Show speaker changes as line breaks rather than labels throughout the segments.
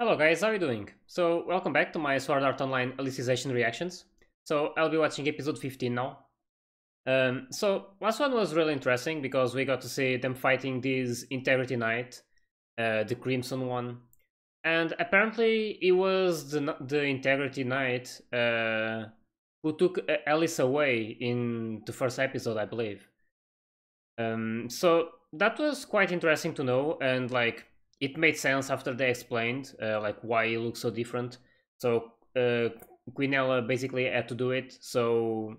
Hello guys, how are you doing? So, welcome back to my Sword Art Online Alicization reactions. So, I'll be watching episode 15 now. Um, so, last one was really interesting because we got to see them fighting this Integrity Knight, uh, the Crimson one. And apparently it was the, the Integrity Knight uh, who took uh, Alice away in the first episode, I believe. Um, so, that was quite interesting to know and like it made sense after they explained uh, like why it looks so different. So uh, Quinella basically had to do it, so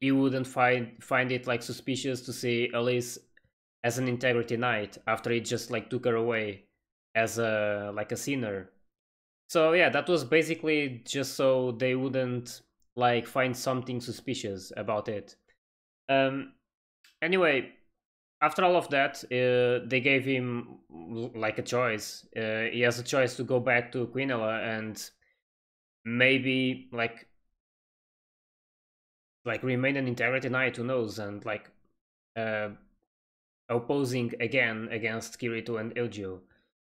you wouldn't find find it like suspicious to see Alice as an integrity knight after it just like took her away as a like a sinner. So yeah, that was basically just so they wouldn't like find something suspicious about it. Um anyway, after all of that, uh, they gave him like a choice. Uh, he has a choice to go back to Quinella and maybe like like remain an integrity knight. Who knows? And like uh, opposing again against Kirito and Eugeo.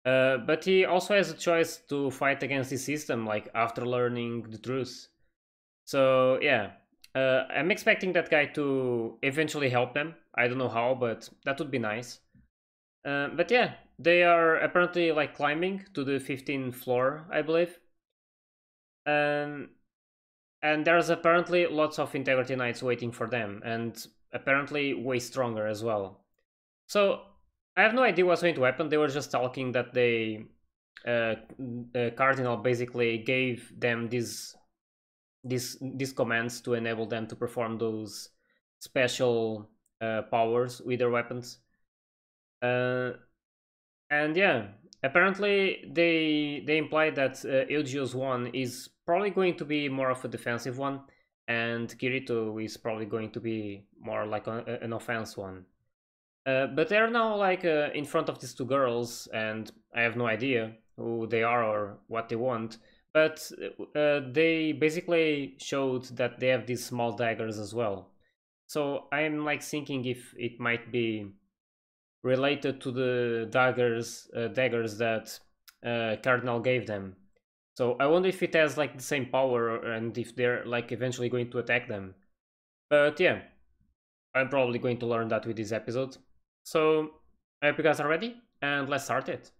Uh, but he also has a choice to fight against the system, like after learning the truth. So yeah, uh, I'm expecting that guy to eventually help them. I don't know how, but that would be nice. Uh, but yeah, they are apparently like climbing to the 15th floor, I believe. Um, and there's apparently lots of Integrity Knights waiting for them, and apparently way stronger as well. So I have no idea what's going to happen. They were just talking that they, uh, uh Cardinal basically gave them this these these commands to enable them to perform those special uh, powers with their weapons. Uh, and yeah, apparently they they imply that uh, Eugeo's one is probably going to be more of a defensive one, and Kirito is probably going to be more like a, an offense one. Uh, but they're now like uh, in front of these two girls, and I have no idea who they are or what they want but uh, they basically showed that they have these small daggers as well. So I'm like thinking if it might be related to the daggers uh, daggers that uh, Cardinal gave them. So I wonder if it has like the same power and if they're like eventually going to attack them. But yeah, I'm probably going to learn that with this episode. So I hope you guys are ready and let's start it.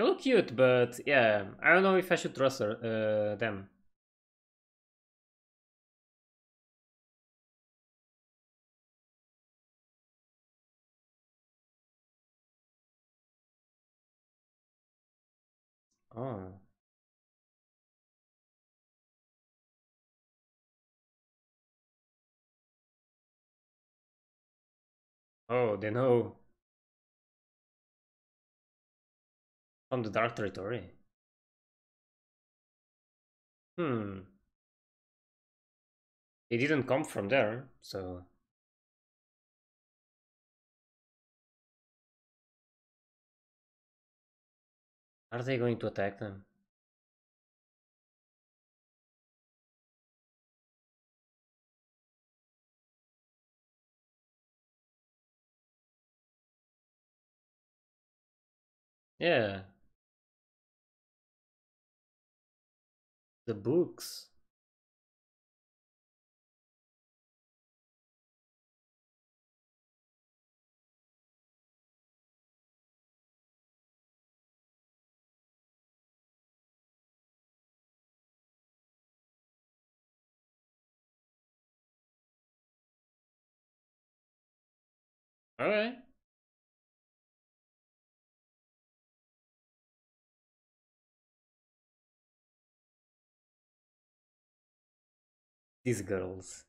They look cute, but yeah, I don't know if I should trust her, uh, them. Oh. Oh, they know. From the Dark Territory. Hmm. He didn't come from there, so... Are they going to attack them? Yeah. The books. Alright. These girls.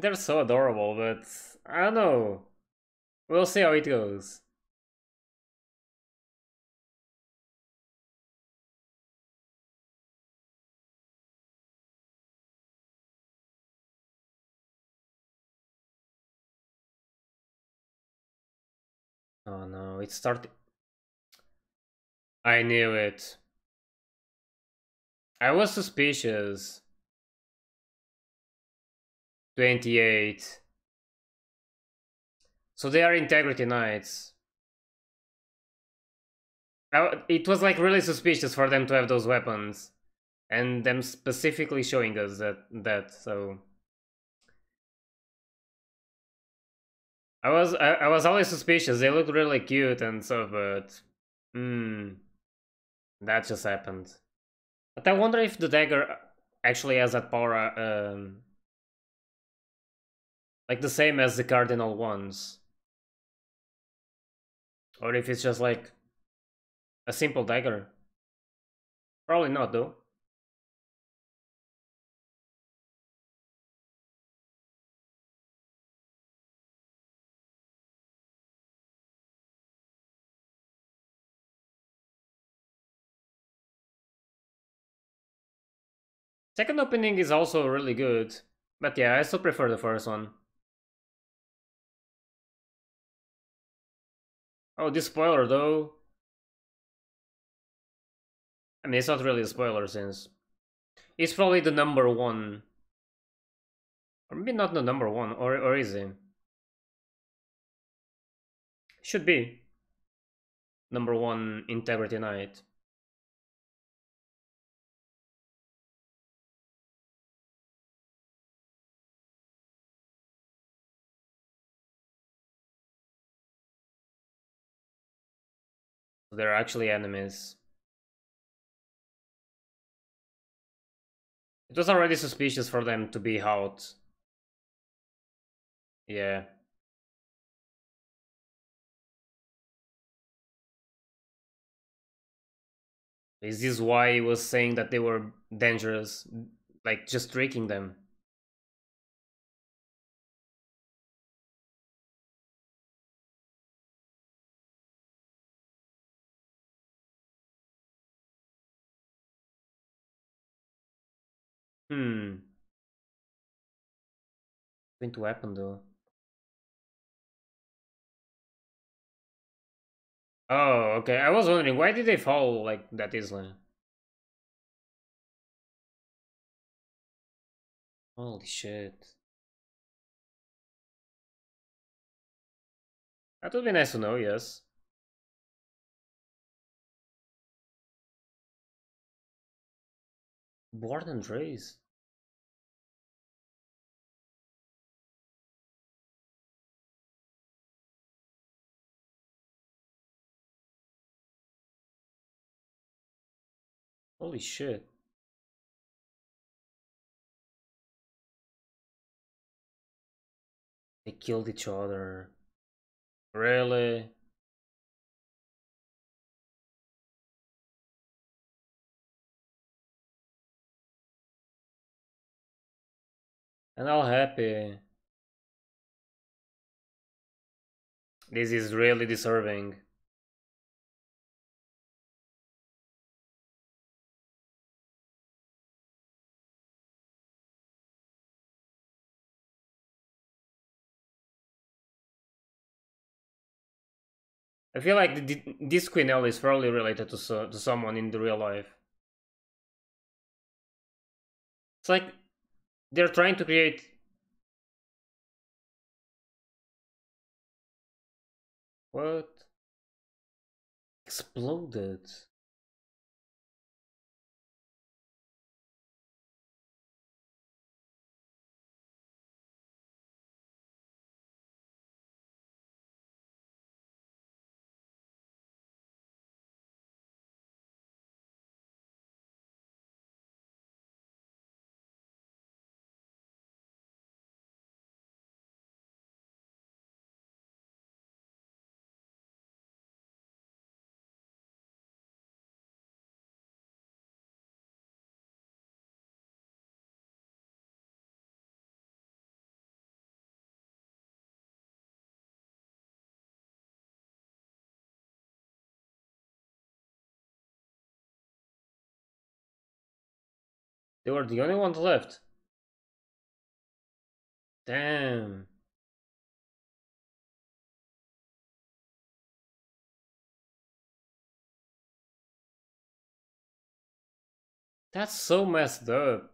They're so adorable, but I don't know. We'll see how it goes. Oh no, it started. I knew it. I was suspicious. 28. So they are integrity knights. it was like really suspicious for them to have those weapons. And them specifically showing us that, that so... I was I, I was always suspicious. They looked really cute and so, but hmm, that just happened. But I wonder if the dagger actually has that power, um, like the same as the cardinal ones, or if it's just like a simple dagger. Probably not, though. Second opening is also really good. But yeah, I still prefer the first one. Oh, this spoiler though. I mean, it's not really a spoiler since it's probably the number one. Or maybe not the number one, or, or is it? Should be. Number one Integrity Knight. They're actually enemies. It was already suspicious for them to be out. Yeah. Is this why he was saying that they were dangerous? Like, just tricking them? Hmm. Going to happen though. Oh, okay. I was wondering why did they fall like that easily? Holy shit. That would be nice to know, yes. Born and raised. Holy shit. They killed each other. Really? And all happy. This is really deserving. I feel like the, this Quinel is probably related to, so, to someone in the real life. It's like they're trying to create what? Exploded They were the only ones left. Damn. That's so messed up.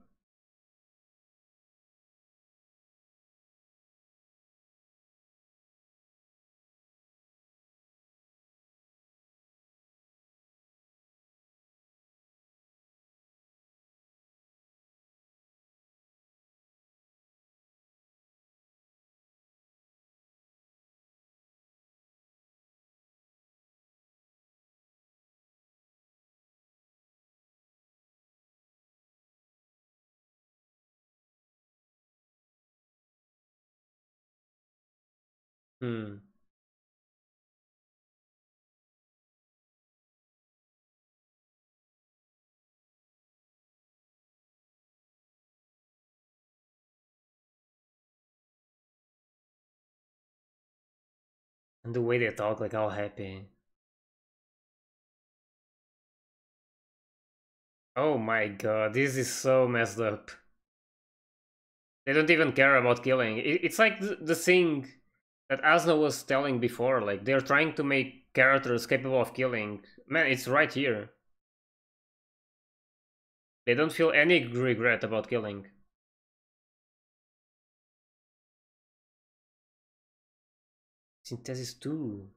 Hmm. And the way they talk, like all happy. Oh my god, this is so messed up. They don't even care about killing. It's like the thing that Asuna was telling before, like they're trying to make characters capable of killing. Man, it's right here. They don't feel any regret about killing. Synthesis 2.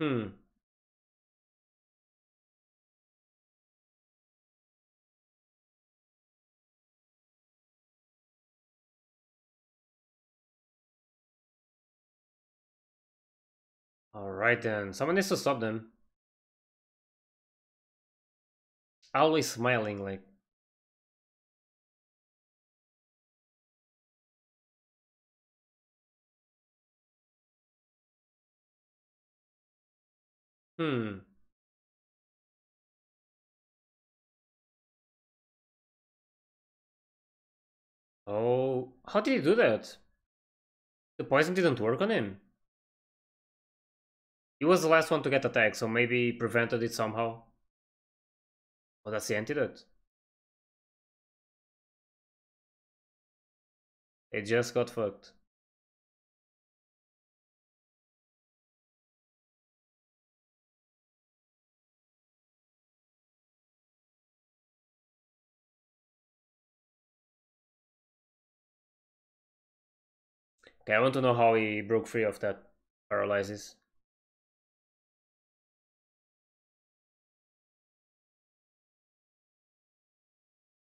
Hmm. Alright then, someone needs to stop them. Always smiling like Hmm. Oh, how did he do that? The poison didn't work on him. He was the last one to get attacked, so maybe he prevented it somehow. Oh, that's the antidote. It just got fucked. Okay, I want to know how he broke free of that paralysis.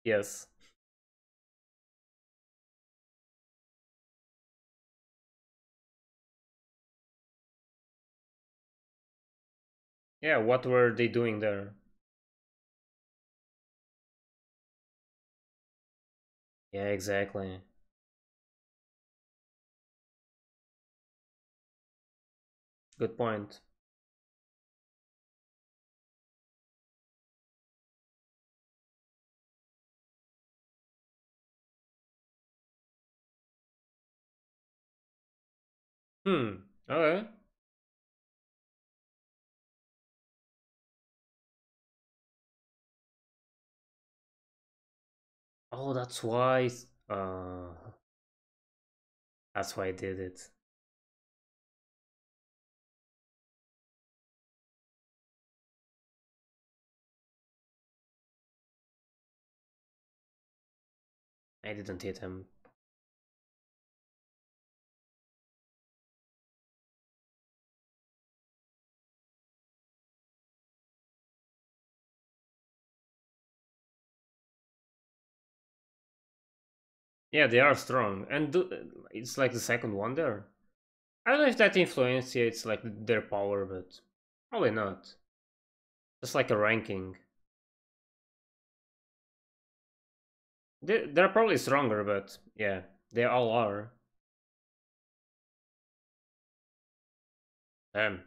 Yes. Yeah, what were they doing there? Yeah, exactly. Good point. Hmm, okay. Oh, that's why. Uh, that's why I did it. I didn't hit him. Yeah, they are strong, and it's like the second one there. I don't know if that influences like their power, but probably not. Just like a ranking. They're, they're probably stronger, but yeah, they all are. Damn.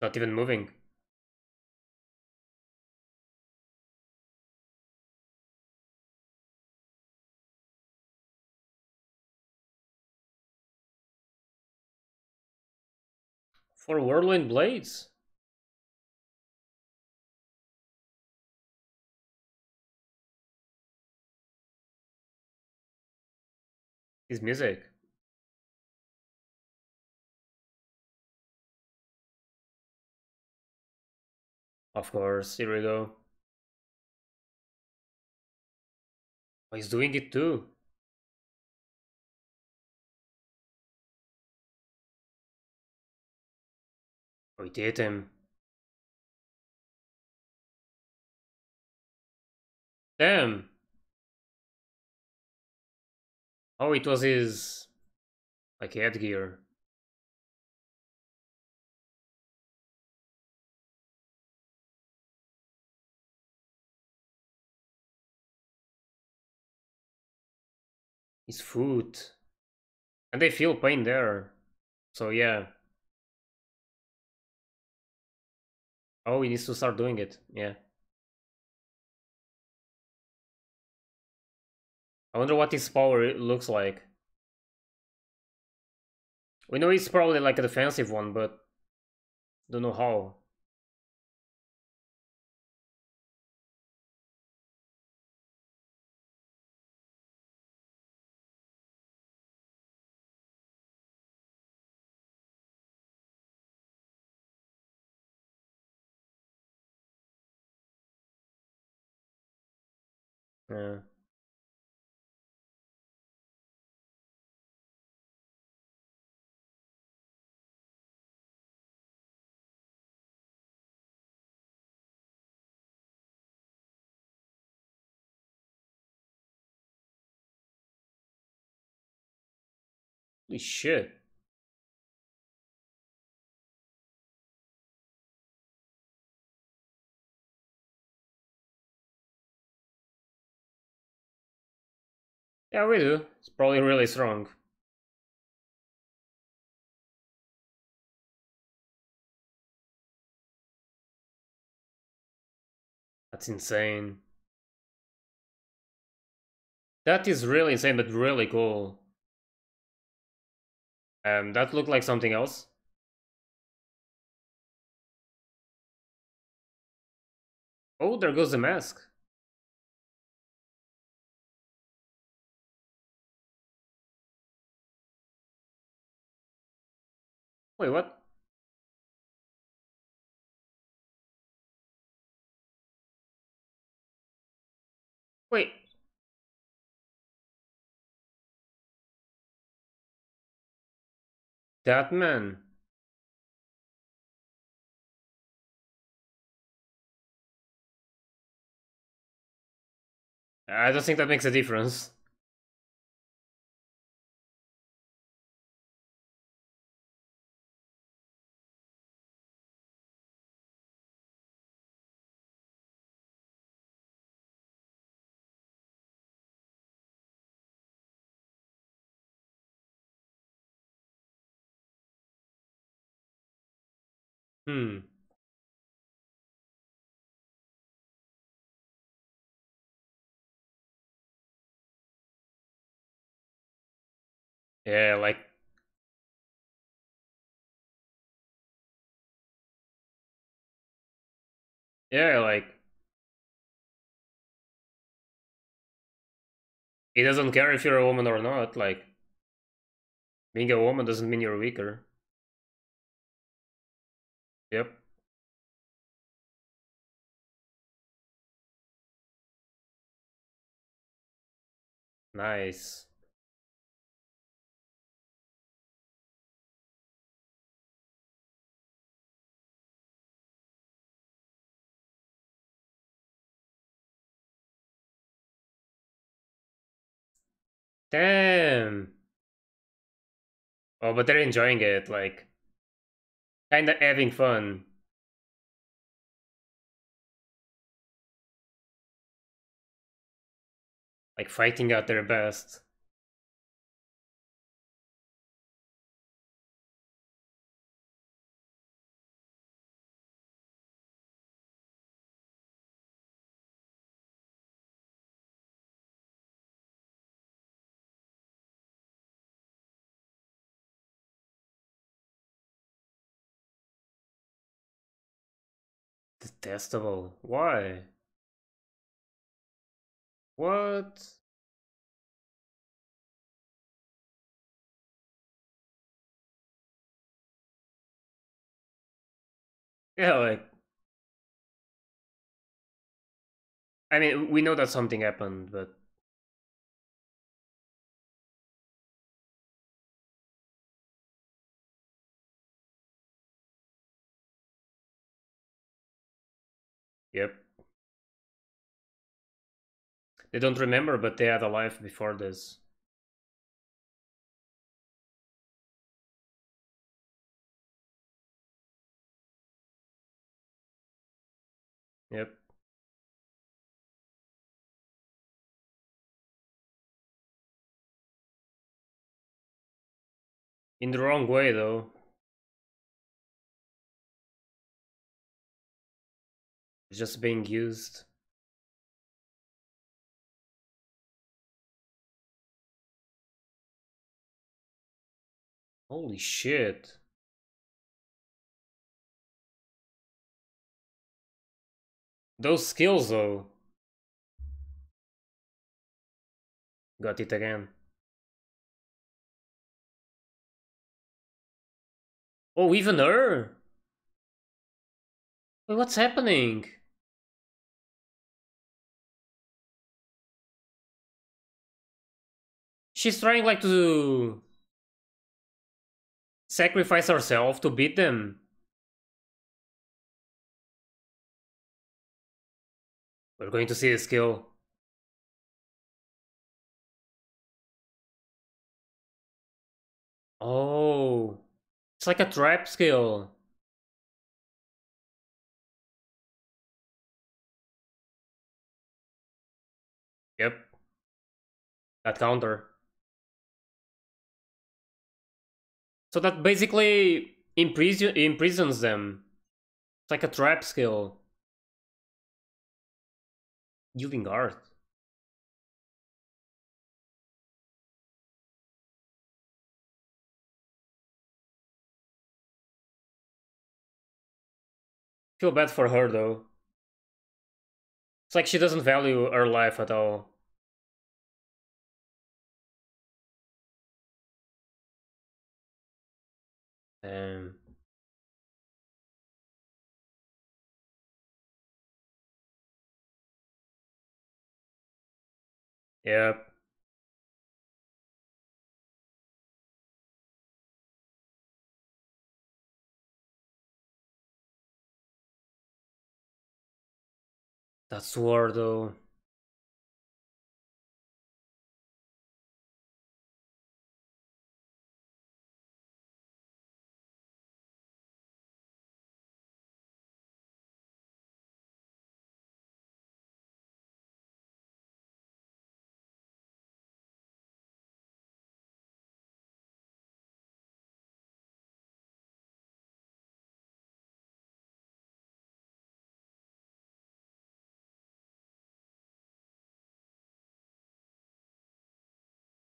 Not even moving. For Whirlwind Blades? His music. Of course, here we go. Oh, he's doing it too. Um, he did him. Damn. Oh, it was his like headgear. His foot. And they feel pain there. So yeah. Oh, he needs to start doing it. Yeah. I wonder what his power looks like. We know it's probably like a defensive one, but don't know how. Holy shit. Yeah, we do. It's probably really strong. That's insane. That is really insane, but really cool. Um, that looked like something else. Oh, there goes the mask. Wait, what? Wait. That man. I don't think that makes a difference. Hmm. Yeah, like Yeah, like he doesn't care if you're a woman or not, like being a woman doesn't mean you're weaker. Yep. Nice. Damn. Oh, but they're enjoying it, like kind of having fun. Like fighting at their best. Detestable. Why? What? Yeah, like I mean, we know that something happened, but They don't remember, but they had a life before this. Yep. In the wrong way, though. It's just being used. Holy shit. Those skills, though. Got it again. Oh, even her? Wait, what's happening? She's trying like to sacrifice ourselves to beat them. We're going to see the skill. Oh, it's like a trap skill. Yep. That counter. So that basically imprison imprisons them. It's like a trap skill. Yielding art. Feel bad for her though. It's like she doesn't value her life at all. Um, yep. That's war though.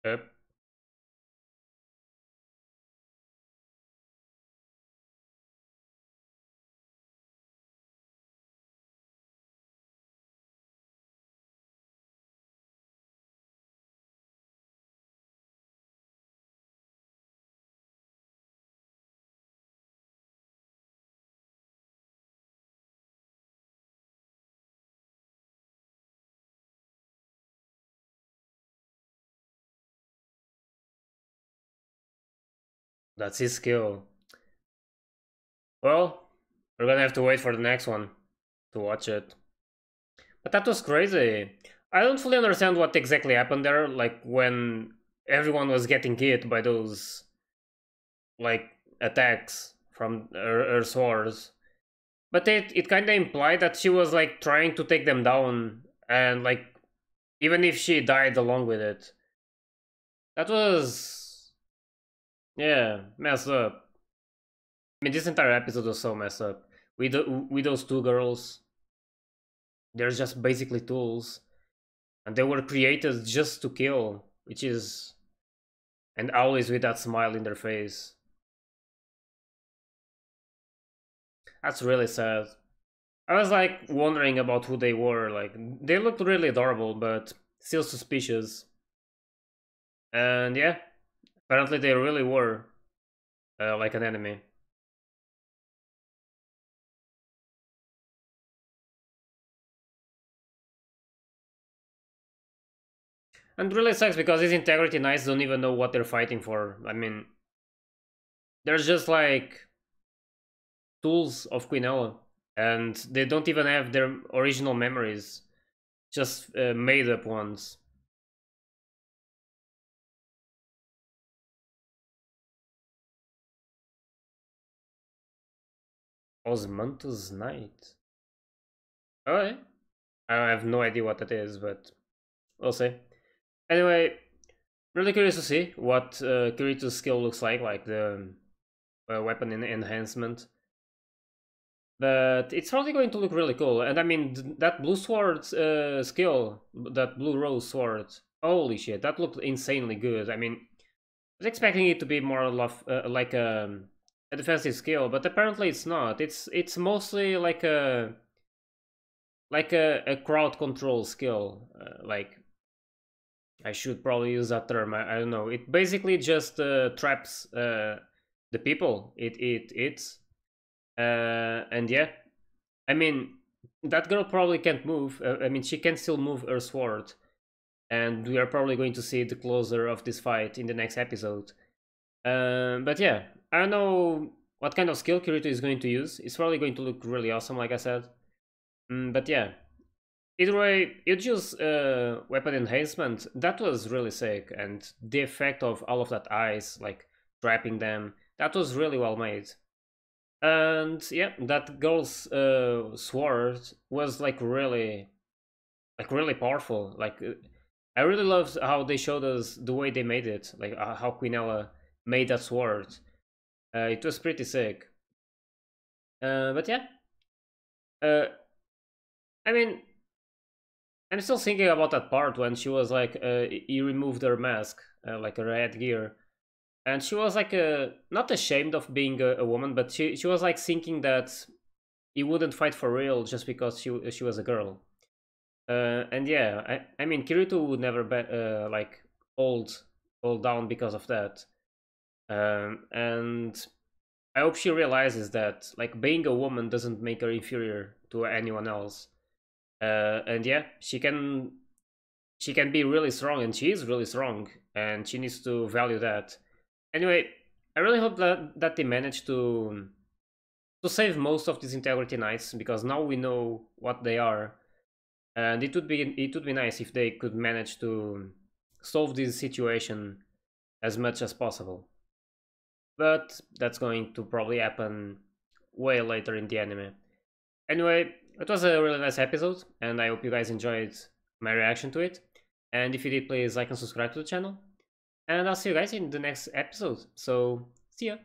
Yep. That's his skill. Well, we're gonna have to wait for the next one to watch it. But that was crazy. I don't fully understand what exactly happened there, like when everyone was getting hit by those like attacks from her, her swords. But it, it kinda implied that she was like trying to take them down and like even if she died along with it. That was yeah, messed up. I mean, this entire episode was so messed up. With, the, with those two girls, they're just basically tools. And they were created just to kill, which is... And always with that smile in their face. That's really sad. I was like wondering about who they were. Like they looked really adorable, but still suspicious. And yeah, apparently they really were uh, like an enemy. And really sucks because these integrity knights don't even know what they're fighting for. I mean, there's just like tools of Queen Quinella, and they don't even have their original memories, just uh, made up ones. Osmanthus Knight. Alright. I have no idea what that is, but we'll see. Anyway, really curious to see what uh, Kirito's skill looks like, like the uh, weapon enhancement. But it's probably going to look really cool. And I mean, that blue sword uh, skill, that blue rose sword, holy shit, that looked insanely good. I mean, I was expecting it to be more love, uh, like a, defensive skill, but apparently it's not. It's it's mostly like a like a, a crowd control skill, uh, like I should probably use that term. I, I don't know. It basically just uh, traps uh, the people. It it it's uh, and yeah, I mean that girl probably can't move. Uh, I mean she can still move her sword, and we are probably going to see the closer of this fight in the next episode. Um, but yeah, I don't know what kind of skill Kirito is going to use. It's probably going to look really awesome, like I said. Mm, but yeah, Either way, Eugeo's uh, weapon enhancement, that was really sick, and the effect of all of that ice, like trapping them, that was really well made. And yeah, that girl's uh, sword was like really, like really powerful. Like I really loved how they showed us the way they made it, like uh, how Quinella made that sword. Uh, it was pretty sick. Uh, but yeah, uh, I mean, I'm still thinking about that part when she was like, uh, he removed her mask, uh, like her headgear. And she was like, uh, not ashamed of being a, a, woman, but she, she was like thinking that he wouldn't fight for real just because she, she was a girl. And yeah, I, I mean, Kirito would never be, like hold, hold down because of that. Um, and I hope she realizes that like being a woman doesn't make her inferior to anyone else uh, and yeah, she can she can be really strong, and she is really strong, and she needs to value that. Anyway, I really hope that that they manage to to save most of these integrity knights because now we know what they are, and it would be it would be nice if they could manage to solve this situation as much as possible. But that's going to probably happen way later in the anime. Anyway, it was a really nice episode, and I hope you guys enjoyed my reaction to it. And if you did, please like and subscribe to the channel. And I'll see you guys in the next episode. So, see ya!